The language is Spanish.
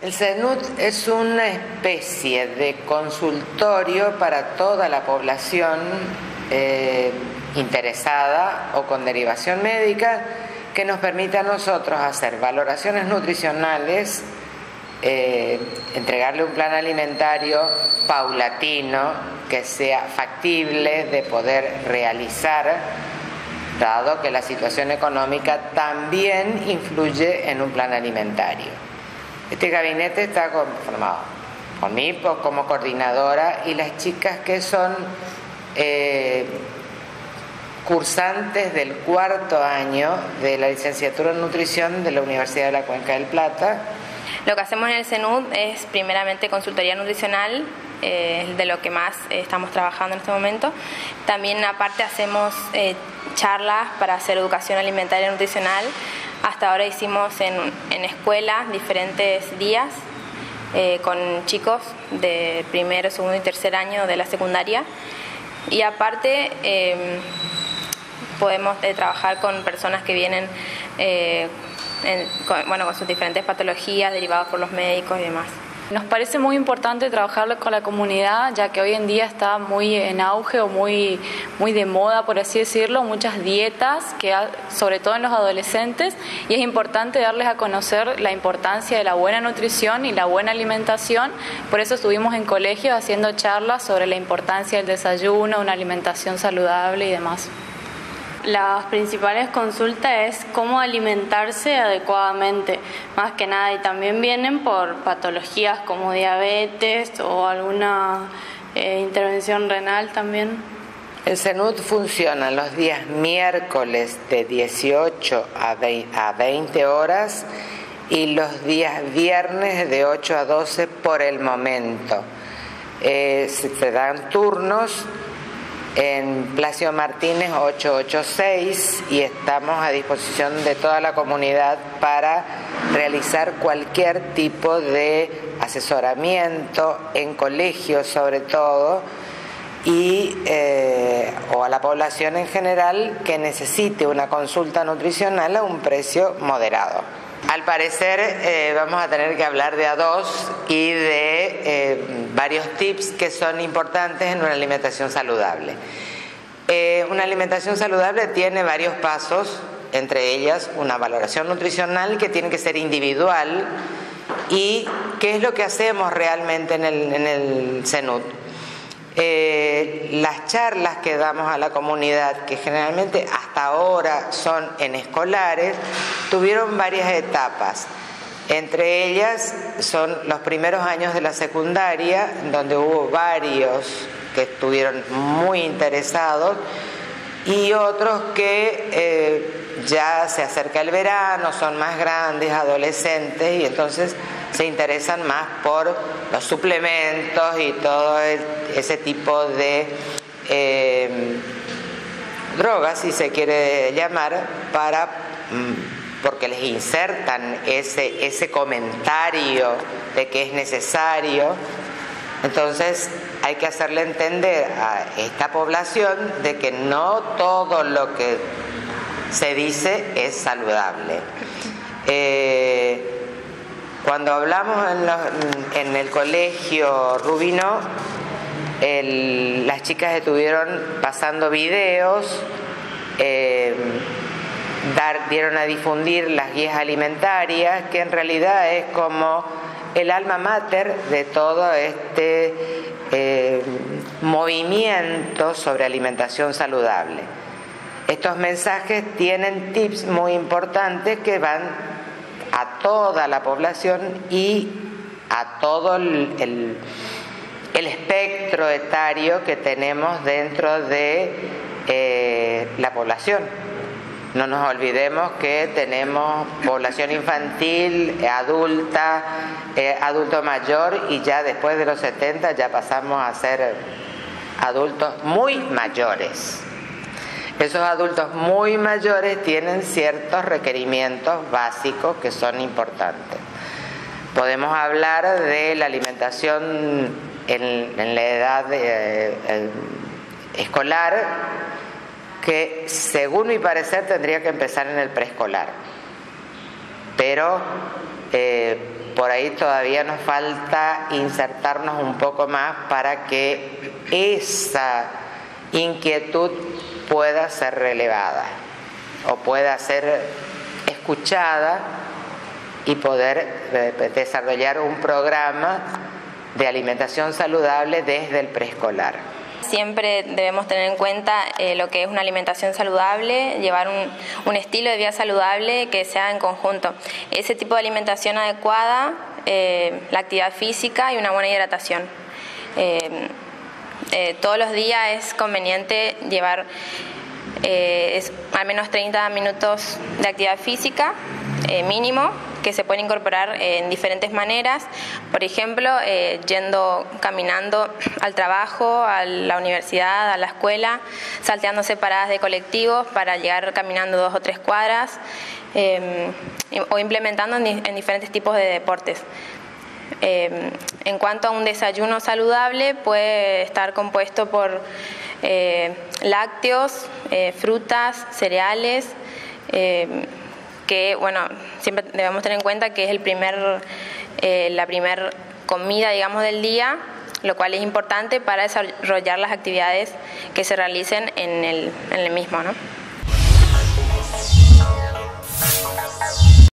El CENUT es una especie de consultorio para toda la población eh, interesada o con derivación médica que nos permite a nosotros hacer valoraciones nutricionales, eh, entregarle un plan alimentario paulatino que sea factible de poder realizar, dado que la situación económica también influye en un plan alimentario. Este gabinete está conformado por mí como coordinadora y las chicas que son eh, cursantes del cuarto año de la licenciatura en nutrición de la Universidad de la Cuenca del Plata. Lo que hacemos en el CENUD es primeramente consultoría nutricional, eh, de lo que más eh, estamos trabajando en este momento. También aparte hacemos charlas para hacer educación alimentaria y nutricional hasta ahora hicimos en, en escuelas diferentes días eh, con chicos de primero, segundo y tercer año de la secundaria. Y aparte em, podemos eh, trabajar con personas que vienen eh, bueno, con sus diferentes patologías derivadas por los médicos y demás. Nos parece muy importante trabajar con la comunidad, ya que hoy en día está muy en auge o muy, muy de moda, por así decirlo, muchas dietas, que sobre todo en los adolescentes, y es importante darles a conocer la importancia de la buena nutrición y la buena alimentación. Por eso estuvimos en colegios haciendo charlas sobre la importancia del desayuno, una alimentación saludable y demás. Las principales consultas es cómo alimentarse adecuadamente, más que nada, y también vienen por patologías como diabetes o alguna eh, intervención renal también. El CENUD funciona los días miércoles de 18 a 20 horas y los días viernes de 8 a 12 por el momento. Eh, se dan turnos en Placio Martínez 886 y estamos a disposición de toda la comunidad para realizar cualquier tipo de asesoramiento en colegios sobre todo y eh, o a la población en general que necesite una consulta nutricional a un precio moderado. Al parecer eh, vamos a tener que hablar de A2 y de eh, varios tips que son importantes en una alimentación saludable. Eh, una alimentación saludable tiene varios pasos, entre ellas una valoración nutricional que tiene que ser individual y qué es lo que hacemos realmente en el, en el CENUT eh, las charlas que damos a la comunidad, que generalmente hasta ahora son en escolares, tuvieron varias etapas. Entre ellas son los primeros años de la secundaria, donde hubo varios que estuvieron muy interesados y otros que eh, ya se acerca el verano, son más grandes, adolescentes y entonces se interesan más por los suplementos y todo ese tipo de eh, drogas, si se quiere llamar, para mm, porque les insertan ese, ese comentario de que es necesario. Entonces hay que hacerle entender a esta población de que no todo lo que se dice es saludable. Eh, cuando hablamos en, el colegio Rubino, las chicas estuvieron pasando videos, eh, dieron a difundir las guías alimentarias, que en realidad es como el alma mater de todo este eh, movimiento sobre alimentación saludable. Estos mensajes tienen tips muy importantes que van a toda la población y a todo el, espectro etario que tenemos dentro de eh, la población. No nos olvidemos que tenemos población infantil, adulta, eh, adulto mayor y ya después de los 70 ya pasamos a ser adultos muy mayores. Esos adultos muy mayores tienen ciertos requerimientos básicos que son importantes. Podemos hablar de la alimentación en, la edad eh, escolar, que según mi parecer tendría que empezar en el preescolar. Pero eh, por ahí todavía nos falta insertarnos un poco más para que esa inquietud pueda ser relevada o pueda ser escuchada y poder eh, desarrollar un programa de alimentación saludable desde el preescolar. Siempre debemos tener en cuenta eh, lo que es una alimentación saludable, llevar un, estilo de vida saludable que sea en conjunto. Ese tipo de alimentación adecuada, eh, la actividad física y una buena hidratación. Todos los días es conveniente llevar al menos 30 minutos de actividad física mínimo que se pueden incorporar en diferentes maneras, por ejemplo, eh, yendo caminando al trabajo, a la universidad, a la escuela, salteándose paradas de colectivos para llegar caminando dos o tres cuadras em, o implementando en, diferentes tipos de deportes. Em, en cuanto a un desayuno saludable, puede estar compuesto por eh, lácteos, eh, frutas, cereales, em, que, bueno, siempre debemos tener en cuenta que es el primer, eh, la primera comida, digamos, del día, lo cual es importante para desarrollar las actividades que se realicen en el, en el mismo, ¿no?